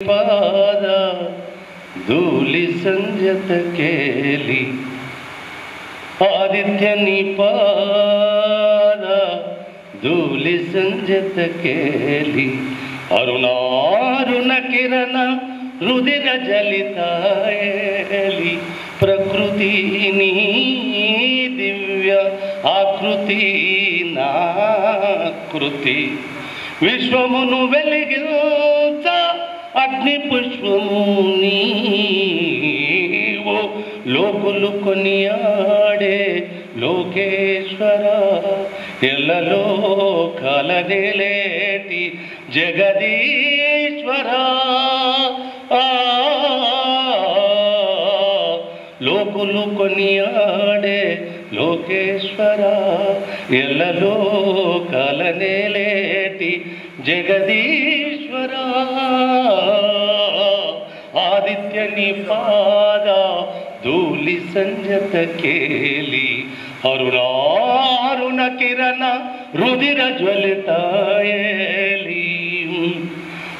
ಪಾದ ಧೂಲಿ ಸಂಜತ ಕೇಳಿ ಆದಿತ್ಯ ನಿಪಾದ ಧೂಲಿ ಸಂಜತ ಕೇಲಿ ಅರುಣಾರುಣ ಕಿರಣ ರುದಿರ ಜಲಿತಾಯಲಿ ಪ್ರಕೃತಿ ನೀ ದಿವ್ಯ ಆಕೃತಿ ನಾ ಕೃತಿ ವಿಶ್ವಮುನು ಬೆಲೆಗಿರೋ అగ్ని పుష్పము నీవో లోకులు కొనియాడే లోకేశ్వర. ఎల్లలో కలనేలేటి జగదీశ్వర. లోకులు కొనియాడే లోకేశ్వర. ఎల్లలో కలనేలేటి జగదీశ్వర. ఆదిత్య నిపాద ధూళి సంజత కేలి అరుణారుణ కిరణ రుదిర జ్వలితాయేలి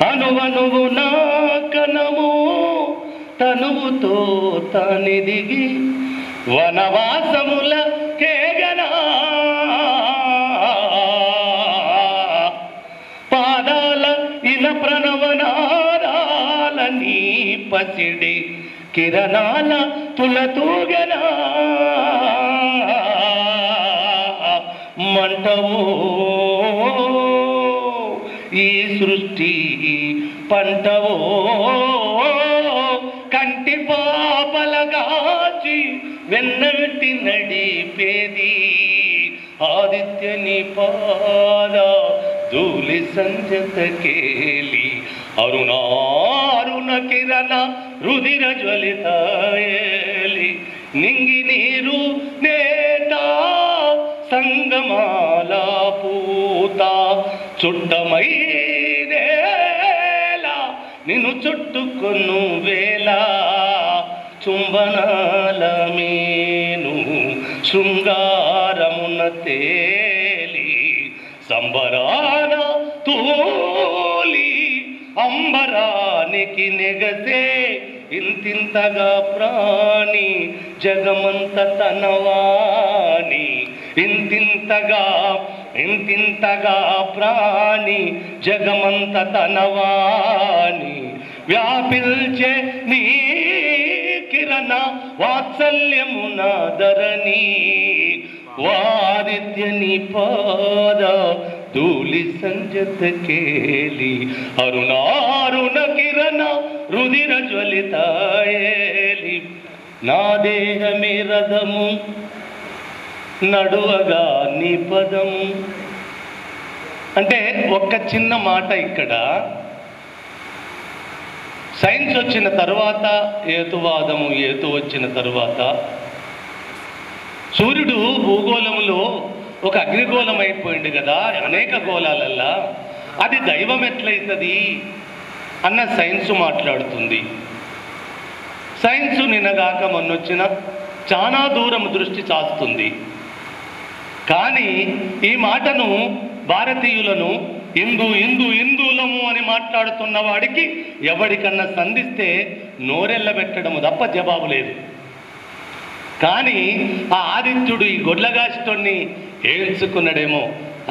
అనువనువు నా కనము తనువుతో తానిదిగి వనవాసముల పసిడి కిరణాల తులతూగనా మంటవో ఈ సృష్టి పంటవో కంటి పాపలగాచి వెన్నటి నడిపేది. ఆదిత్య నిపాద ధూళి సంజత కేలి అరుణారుణ కిరణ రుదిర జ్వలితాయేలి. నింగి నీరు నేత సంగమాల పూత. చుట్టమై నేల నిన్ను చుట్టుకొను వేళ. చుంబనాల మేను శృంగారమున తేలి. సంబరాన తూలి వారికి నెగసే ఇంతింతగా ప్రాణి జగమంత తనవాణి ఇంతింతగా ఇంతింతగా ప్రాణి జగమంత తనవాణి వ్యాపిల్చే నీ కిరణ వాత్సల్యమున ధరణి. వాదిత్య నిపాద ధూళి సంజత కేలి. అరుణా కిరణ రుదిర జ్వలితాయేలి. నా దేహమే రథము నడువగా నీ పదము అంటే ఒక్క చిన్న మాట ఇక్కడ. సైన్స్ వచ్చిన తర్వాత ఏతువాదము ఏతు వచ్చిన తర్వాత సూర్యుడు భూగోళములో ఒక అగ్నిగోళం అయిపోయింది కదా అనేక గోళాలల్లా. అది దైవం ఎట్లయితుంది అన్న సైన్స్ మాట్లాడుతుంది. సైన్స్ నిన్నగాక మొన్నొచ్చిన చాలా దూరం దృష్టి చాస్తుంది కానీ ఈ మాటను భారతీయులను హిందూ హిందూ హిందువులము అని మాట్లాడుతున్న వాడికి ఎవడికన్నా సంధిస్తే నోరెళ్ళబెట్టడం తప్ప జవాబు లేదు. కానీ ఆ ఆదిత్యుడు ఈ గొడ్లగాష్టోన్ని ఏడ్చుకున్నాడేమో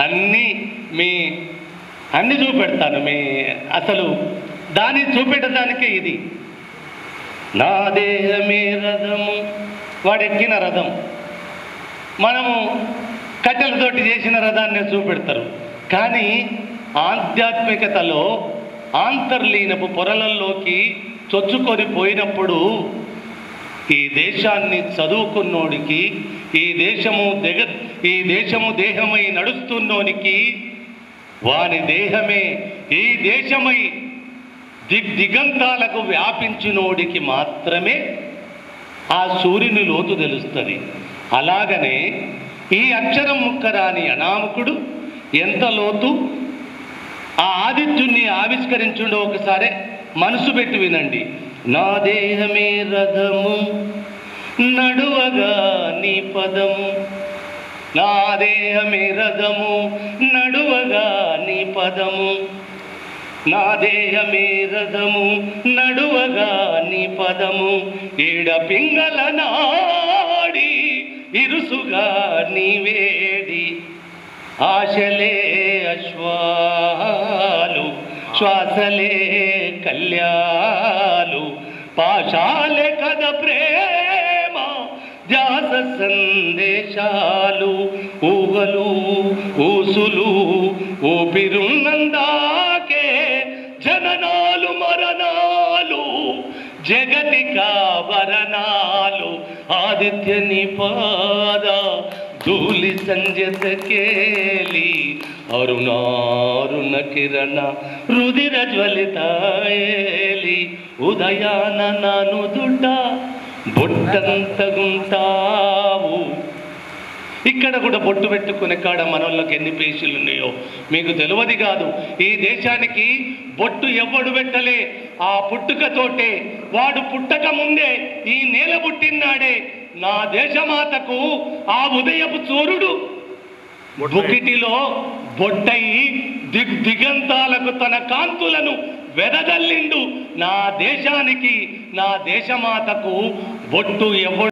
అన్నీ మీ అన్ని చూపెడతాను మీ అసలు దాన్ని చూపెట్టడానికే ఇది. నా దేహమే రథము వాడెక్కిన రథం. మనము కట్టెలతోటి చేసిన రథాన్ని చూపెడతారు. కానీ ఆధ్యాత్మికతలో ఆంతర్లీనపు పొరలలోకి చొచ్చుకొని పోయినప్పుడు ఈ దేశాన్ని చదువుకున్నోడికి ఈ దేశము దిగ ఈ దేశము దేహమై నడుస్తున్నోనికి వాని దేహమే ఈ దేశమై దిగ్ దిగంతాలకు వ్యాపించినోడికి మాత్రమే ఆ సూర్యుని లోతు తెలుస్తుంది. అలాగనే ఈ అక్షరం ముక్కరాని అనామకుడు ఎంత లోతు? ఆ ఆదిత్యుణ్ణి ఆవిష్కరించుండో ఒకసారి మనసు పెట్టి వినండి. నా దేహమే రథము నడువగా నీ పదము. నా దేహమే రథము నడువగా నీ పదము. నాదేయమే రథము నడువగా నీ పదము ఈడ పింగళ నాడి ఇరుసుగా నీ వేడి ఆశలే అశ్వాలు శ్వాసలే కళ్యాలు పాశాలే కథ ప్రేమ ధ్యాస సందేశాలు ఊహలు ఊసులు నందా జగతి కావరణాలు ఆదిత్య నిపాద ధూళి సంజత కేలి అరుణారుణ కిరణ రుదిర జ్వలితాయేలి ఉదయాన నను దుడ్డ బొట్టంతగుంటావు ఇక్కడ కూడా బొట్టు పెట్టుకునే కాడ మనోళ్ళకి ఎన్ని పేషీలు ఉన్నాయో మీకు తెలియదు కాదు. ఈ దేశానికి బొట్టు ఎవ్వడు పెట్టలే? ఆ పుట్టుకతోటే వాడు పుట్టక ముందే ఈ నేల పుట్టినాడే నా దేశమాతకు ఆ ఉదయపు సూర్యుడు బుకిటిలో బొట్టయి దిగ్ దిగంతాలకు తన కాంతులను వెదజల్లిండు. నా దేశానికి నా దేశమాతకు బొట్టు ఎవడు